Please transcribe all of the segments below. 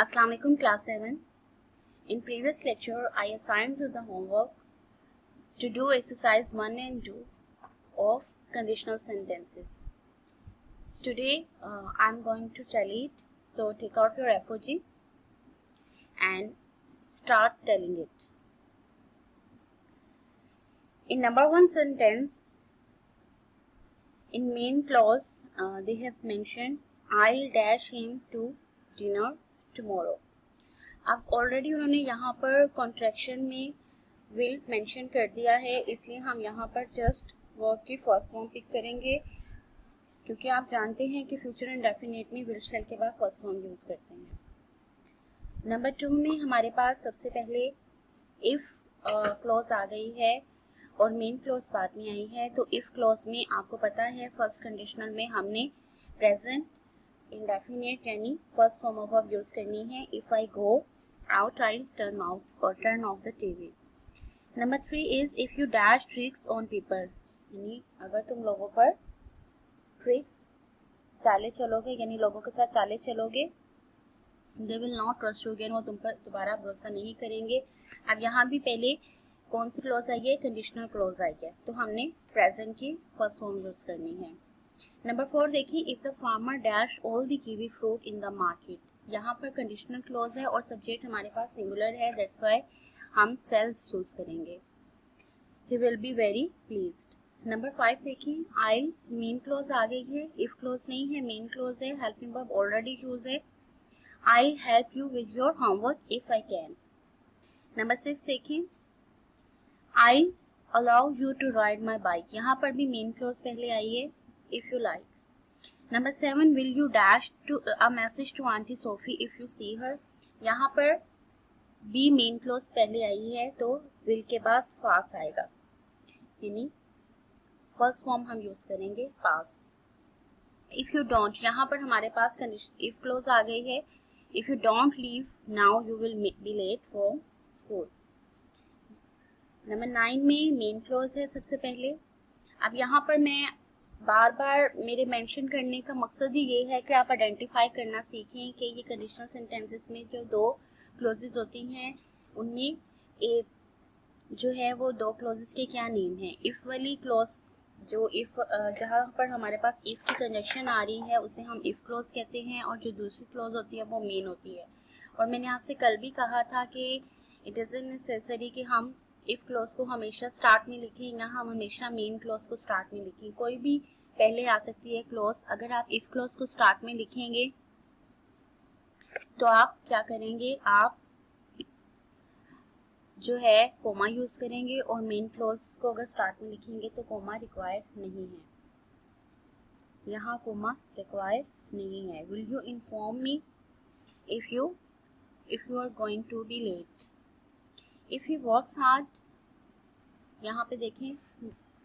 Assalamu alaikum class 7. In previous lecture I assigned you the homework to do exercise 1 and 2 of conditional sentences. Today uh, I'm going to tell it. So take out your FOG and start telling it. In number 1 sentence in main clause uh, they have mentioned I'll dash him to dinner tomorrow अब already उन्होंने यहाँ पर contraction में will mention कर दिया है इसलिए हम यहाँ पर जस्ट वर्क की फ़र्स्ट फॉर्म पिक करेंगे क्योंकि आप जानते हैं कि फ्यूचर एंड डेफिनेट में विल शेल के बाद फ़र्स्ट फॉर्म यूज़ करते हैं। नंबर टू में हमारे पास सबसे पहले इफ़ क्लॉज uh, आ गई है और मेन क्लॉज बाद में आई है तो इफ़ क्लॉज में आपको पता है फ़र्स्ट कंडीशनल में हमने प्रेजेंट इंडेफिनेट यानी first form of verb use करनी है. If I go out I turn out और turn off the TV number three is if you dash tricks on people यानी अगर तुम लोगों पर ट्रिक्स चाले चलोगे, यानी लोगों के साथ चाले चलोगे they will not trust you again वो तुम पर दोबारा भरोसा नहीं करेंगे. अब यहाँ भी पहले कौन सी क्लोज आई है? कंडीशनल क्लोज आई है. तो हमने प्रेजेंट की फ़र्स्ट फॉर्म यूज़ करनी है. नंबर फोर देखिए if the farmer dash all the kiwi fruit in the market यहाँ पर कंडीशनल क्लोज है और सब्जेक्ट हमारे पास सिंगुलर है दैट्स वाई हम सेल्स चूज़ करेंगे। He will be very pleased number five देखिए आई मेन क्लोज आ गई है इफ़ क्लोज नहीं है मेन क्लोज है हेल्पिंग वर्ब ऑलरेडी यूज़ है। I help you with your homework if I can number six देखिए I allow you to ride my bike यहाँ पर भी मेन क्लोज पहले आई है। If you like. Number seven, will you dash to uh, a message to Auntie Sophie if you see her? यहाँ पर B main close पहले आई है तो विल के बाद पास आएगा यानी फ़र्स्ट फॉर्म हम यूज़ करेंगे पास इफ़ यू डोंट यहाँ पर हमारे पास कंडीशन इफ़ क्लोज आ गई है if you don't leave now you will be late for school number nine में मेन क्लोज है सबसे पहले अब यहाँ पर मैं बार बार मेरे मेंशन करने का मकसद ही ये है कि आप आइडेंटिफाई करना सीखें कि ये कंडीशनल सेंटेंसेस में जो दो क्लोजेज होती हैं, उनमें एक जो है वो दो क्लोजेस के क्या नेम हैं? इफ़ वाली क्लोज जो इफ़ जहाँ पर हमारे पास इफ़ की कंजक्शन आ रही है, उसे हम इफ़ क्लोज कहते हैं और जो दूसरी क्लोज होती है वो मेन होती है। और मैंने आपसे कल भी कहा था कि इट इज़ नेसेसरी कि हम इफ़ क्लोज को हमेशा स्टार्ट में लिखें या हम हमेशा मेन क्लोज को स्टार्ट में लिखें, कोई भी पहले आ सकती है क्लोज अगर आप इफ़ क्लोज को स्टार्ट में लिखेंगे तो आप क्या करेंगे? आप जो है कोमा यूज़ करेंगे और मेन क्लोज को अगर स्टार्ट में लिखेंगे तो कोमा रिक्वायर्ड नहीं है। यहाँ कोमा रिक्वायर्ड नहीं है। Will you inform me if you if you are going to be late if he works hard यहाँ पे देखें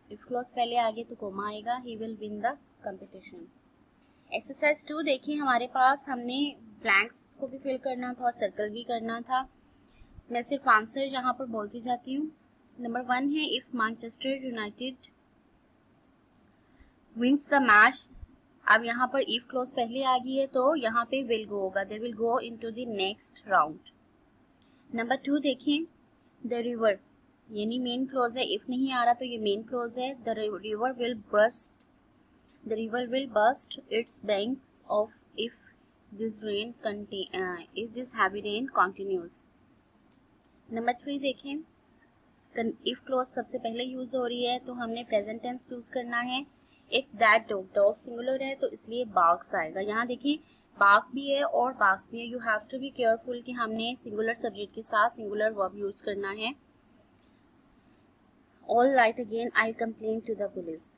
इफ़ क्लॉज पहले आ गए तो कोमा आएगा he will win the competition exercise two देखिए हमारे पास हमने ब्लैंक्स को भी फिल करना था और सर्कल भी करना था। मैं सिर्फ़ आंसर यहाँ पर बोलती जाती हूँ। नंबर वन है if Manchester United wins the match अब यहाँ पर इफ़ क्लोज पहले आ गई है तो यहाँ पे विल गो होगा। They will go into the next round number two देखें द रिवर यानी मेन क्लोज है इफ़ नहीं आ रहा तो ये मेन क्लोज है the river will burst the river will burst its banks of if this rain if this heavy rain continues number three देखें इफ़ क्लोज सबसे पहले यूज़ हो रही है तो हमने प्रेजेंट टेंस यूज़ करना है। If that dog dog singular है तो इसलिए बाग्स आएगा। यहाँ देखिए बाघ भी है और बास भी है। You have to be careful कि हमने सिंगुलर सब्जेक्ट के साथ सिंगुलर वर्ब यूज़ करना है। All light again I complain to the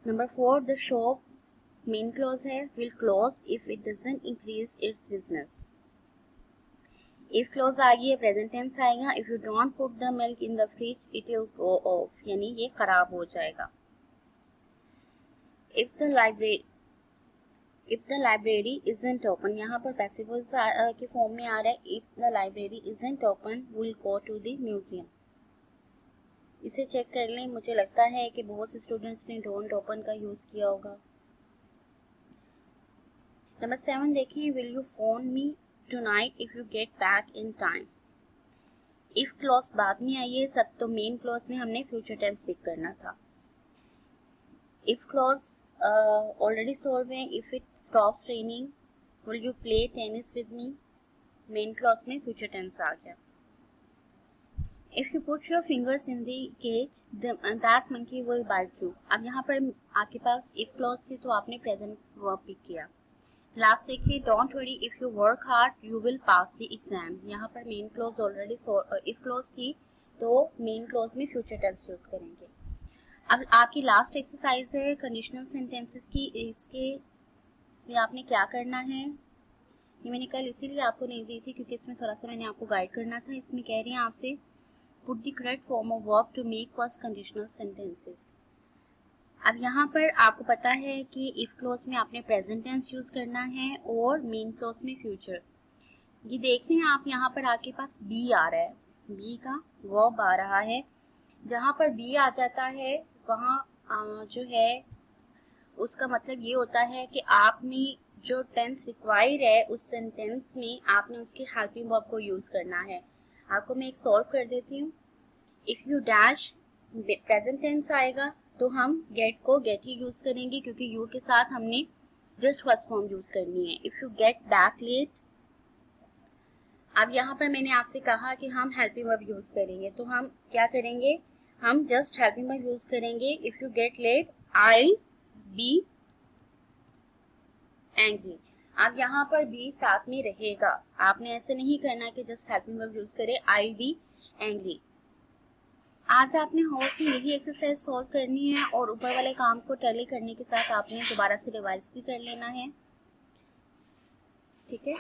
number four the shop main clause है। Will close if it doesn't increase its business if clause आएगी present tense आएगा। If you don't put the milk in the fridge it will go off यानी ये खराब हो जाएगा। If the library if the library isn't open, यहाँ पर passive के फॉर्म में आ रहा है, if the library isn't open, we'll go to the museum. इसे चेक कर लें, मुझे लगता है कि बहुत से स्टूडेंट्स ने डोंट ओपन का यूज़ किया होगा। नंबर सेवन देखिए will you phone me tonight if you get back in time if clause बाद में आई है, सब तो मेन क्लॉज में हमने फ्यूचर टेंस पिक करना था। इफ़ क्लॉज ऑलरेडी सॉल्व है if it stops training will you play tennis with me main clause में फ्यूचर टेंस आ गया। If you put your fingers in the cage that monkey will bite you अब यहाँ पर आपके पास if clause थी तो आपने प्रेजेंट वर्ब पिक किया। लास्ट देखिए don't worry if you work hard you will pass the exam यहाँ पर main clause already if clause थी तो मेन क्लॉज में फ्यूचर टेंस यूज़ करेंगे। अब आपकी लास्ट एक्सरसाइज है कंडीशनल सेंटेंसेस की, इसके इसमें आपने क्या करना है? ये मैंने कल इसीलिए आपको नहीं दी थी क्योंकि इसमें थोड़ा सा मैंने आपको गाइड करना था। इसमें कह रही हैं आपसे put the correct form of verb to make first conditional sentences अब यहाँ पर आपको पता है कि इफ़ क्लोज में आपने प्रेजेंट टेंस यूज़ करना है और मेन क्लोज में फ्यूचर ये देखते हैं आप यहाँ पर आपके पास बी आ रहा है। बी का वर्ब आ रहा है। जहाँ पर बी आ जाता है, वहाँ जो है उसका मतलब ये होता है कि आपने जो टेंस रिक्वायर है, उस सेंटेंस में आपने उसके हेल्पिंग वर्ब को यूज़ करना है। आपको मैं एक सॉल्व कर देती हूँ। If you dash present tense आएगा तो हम गेट को गेट ही यूज़ करेंगे, क्योंकि यू के साथ हमने जस्ट फ़र्स्ट फॉर्म यूज़ करनी है। If you get back late अब यहाँ पर मैंने आपसे कहा कि हम हेल्पिंग वर्ब यूज़ करेंगे तो हम क्या करेंगे? हम जस्ट हेल्पिंग वर्ब यूज़ करेंगे। If you get late I be and be अब यहाँ पर बी साथ में रहेगा। आपने ऐसे नहीं करना कि जस्ट हेल्पिंग वर्ब यूज़ करें। आई बी एंग्री आज आपने होप की यही एक्सरसाइज सॉल्व करनी है और ऊपर वाले काम को टैली करने के साथ आपने दोबारा से रिवाइज भी कर लेना है। ठीक है?